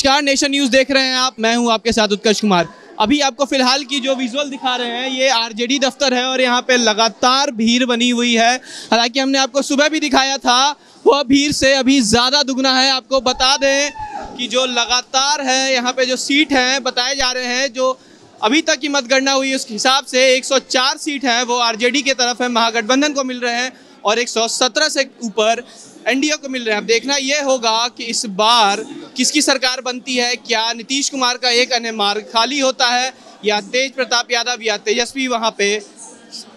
नमस्कार nation news देख रहे हैं आप। मैं हूँ आपके साथ उत्कर्ष कुमार। अभी आपको फ़िलहाल की जो विजुअल दिखा रहे हैं, ये आरजेडी दफ्तर है और यहाँ पे लगातार भीड़ बनी हुई है। हालाँकि हमने आपको सुबह भी दिखाया था वह भीड़ से अभी ज़्यादा दुगना है। आपको बता दें कि जो लगातार है, यहाँ पे जो सीट हैं, बताए जा रहे हैं, जो अभी तक की मतगणना हुई, उस हिसाब से 104 सीट हैं, वो आरजेडी के तरफ़ है, महागठबंधन को मिल रहे हैं और 117 से ऊपर एनडीए को मिल रहे हैं। अब देखना ये होगा कि इस बार किसकी सरकार बनती है? क्या नीतीश कुमार का एक अन्य मार्ग खाली होता है? या तेज प्रताप यादव या तेजस्वी वहाँ पे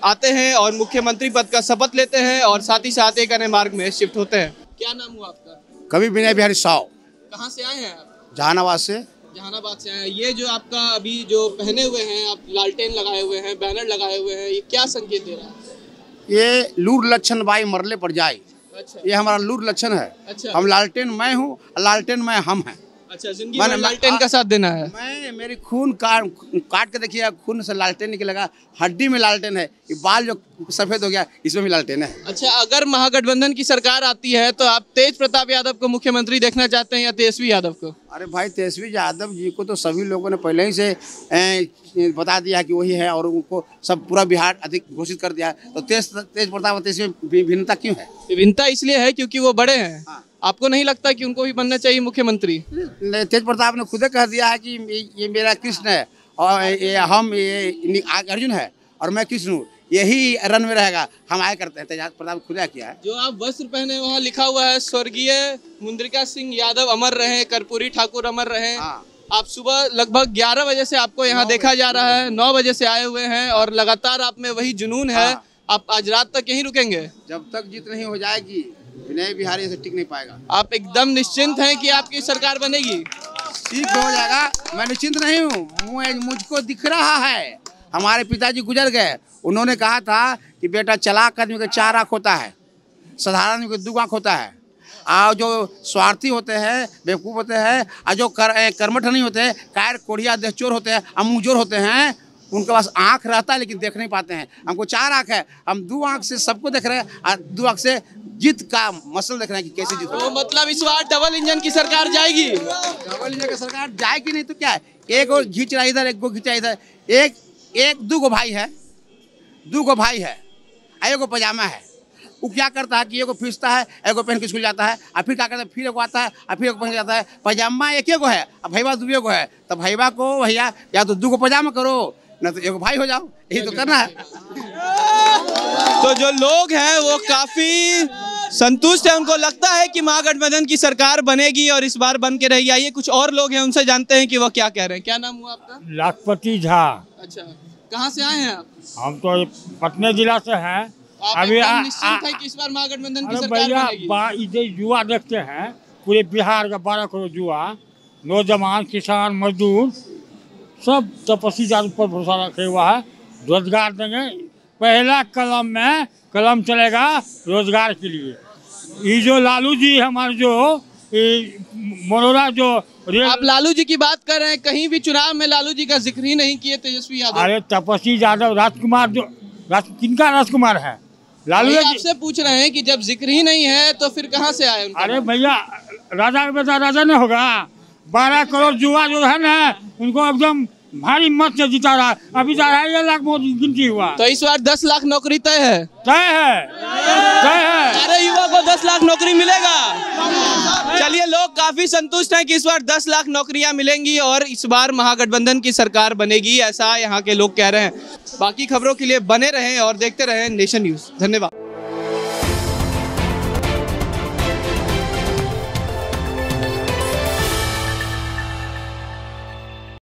आते हैं और मुख्यमंत्री पद का शपथ लेते हैं और साथ ही साथ एक अन्य मार्ग में शिफ्ट होते हैं। क्या नाम हुआ आपका? कभी विनय बिहारी साव कहाँ से आए हैं आप? जहानाबाद से। जहानाबाद से आए हैं। ये जो आपका अभी जो पहने हुए हैं आप लालटेन लगाए हुए हैं बैनर लगाए हुए हैं ये क्या संकेत दे रहा है? ये लूर लक्षण बाई मरले पर जाए। अच्छा। ये हमारा लूर लक्षण है। अच्छा। हम लालटेन मैं हूँ लालटेन मैं हम हैं। अच्छा ज़िंदगी में लालटेन का साथ देना है। मैं मेरी खून काट काट के देखिए खून से लालटेन निकलेगा हड्डी में लालटेन है। ये बाल जो सफ़ेद हो गया इसमें भी लालटेन है। अच्छा अगर महागठबंधन की सरकार आती है तो आप तेज प्रताप यादव को मुख्यमंत्री देखना चाहते हैं या तेजस्वी यादव को? अरे भाई तेजस्वी यादव जी को तो सभी लोगों ने पहले ही से बता दिया कि वही है और उनको सब पूरा बिहार अधिक घोषित कर दिया है। तो तेज तेज प्रताप और तेजस्वी भिन्नता क्यों है? विभिन्नता इसलिए है क्योंकि वो बड़े हैं। हाँ। आपको नहीं लगता कि उनको भी बनना चाहिए मुख्यमंत्री? तेज प्रताप ने खुद कह दिया है कि ये- मेरा कृष्ण है और ये हम ये अर्जुन है और मैं कृष्ण हूँ। यही रन में रहेगा। हम आए करते हैं। तेज प्रताप खुद किया है। जो आप वस्त्र पहने वहाँ लिखा हुआ है स्वर्गीय मुंद्रिका सिंह यादव अमर रहे कर्पूरी ठाकुर अमर रहे। हाँ। आप सुबह लगभग 11 बजे से आपको यहाँ देखा जा रहा है 9 बजे से आए हुए हैं और लगातार आप में वही जुनून है। हाँ। आप आज रात तक यहीं रुकेंगे? जब तक जीत नहीं हो जाएगी। विनय बिहारी से टिक नहीं पाएगा। आप एकदम निश्चिंत हैं कि आपकी सरकार बनेगी? ठीक हो जाएगा। मैं निश्चिंत नहीं हूँ। मुझे मुझको दिख रहा है। हमारे पिताजी गुजर गए। उन्होंने कहा था कि बेटा चलाक आदमी का चार आँख होता है साधारण आदमी का दो आँख होता है। और जो स्वार्थी होते हैं बेवकूफ़ होते हैं और जो कर, कर्मठ नहीं होते कायर कोढ़िया देहचोर होते हैं अमुजोर होते हैं उनके पास आँख रहता है लेकिन देख नहीं पाते हैं। हमको चार आँख है। हम दो आँख से सबको देख रहे हैं और दो आँख से जीत का मसल देख रहे हैं कि कैसे जीत तो मतलब इस बार डबल इंजन की सरकार जाएगी। डबल इंजन की सरकार जाएगी नहीं तो क्या है? एक और घींच रहा इधर एक को खींचा इधर। एक एक दो गो भाई है। दो गो भाई है। आ एगो पजामा है। वो क्या करता है कि एगो फीसता है एगो पहन के स्कूल जाता है और फिर क्या करता है? फिर एगो आता है और फिर एगो पहन जाता है। पजामा एक एगो है और भैया दो एगो है। तो भैया को भैया या तो दो गो पजामा करो ना तो एगो भाई हो जाओ। यही तो करना है। तो जो लोग हैं वो काफ़ी संतुष्ट है उनको लगता है कि महागठबंधन की सरकार बनेगी और इस बार बन के रहेगी आइए कुछ और लोग हैं उनसे जानते हैं कि वो क्या कह रहे हैं। क्या नाम हुआ आपका? लाखपति झा। अच्छा कहाँ से आए हैं आप? हम तो पटना जिला से हैं। अभी है इस बार महागठबंधन की सरकार भैया युवा देखते हैं पूरे बिहार का बारह करोड़ युवा नौजवान किसान मजदूर सब तपस्वी जात पर भरोसा रखे हुआ है। रोज़गार देंगे। पहला कलम में कलम चलेगा रोज़गार के लिए। ये जो लालू जी हमारे जो मनोरा जो आप लालू जी की बात कर रहे हैं कहीं भी चुनाव में लालू जी का ज़िक्र ही नहीं किए तेजस्वी यादव। अरे तपस्वी यादव राजकुमार जो राज, किनका राजकुमार है? लालू जी आपसे पूछ रहे हैं कि जब ज़िक्र ही नहीं है तो फिर कहाँ से आए अरे भैया राजा का बेटा राजा नहीं होगा। बारह करोड़ युवा जो है ना उनको एकदम भारी मत से जीता रहा। अभी तो अढ़ाई लाख वोट गिनती हुआ। तो इस बार दस लाख नौकरी तय है। तय है। तय है। सारे युवा को दस लाख नौकरी मिलेगा। चलिए, लोग काफ़ी संतुष्ट हैं कि इस बार दस लाख नौकरियाँ मिलेंगी और इस बार महागठबंधन की सरकार बनेगी, ऐसा यहाँ के लोग कह रहे हैं। बाकी खबरों के लिए बने रहें और देखते रहें नेशन न्यूज़। धन्यवाद।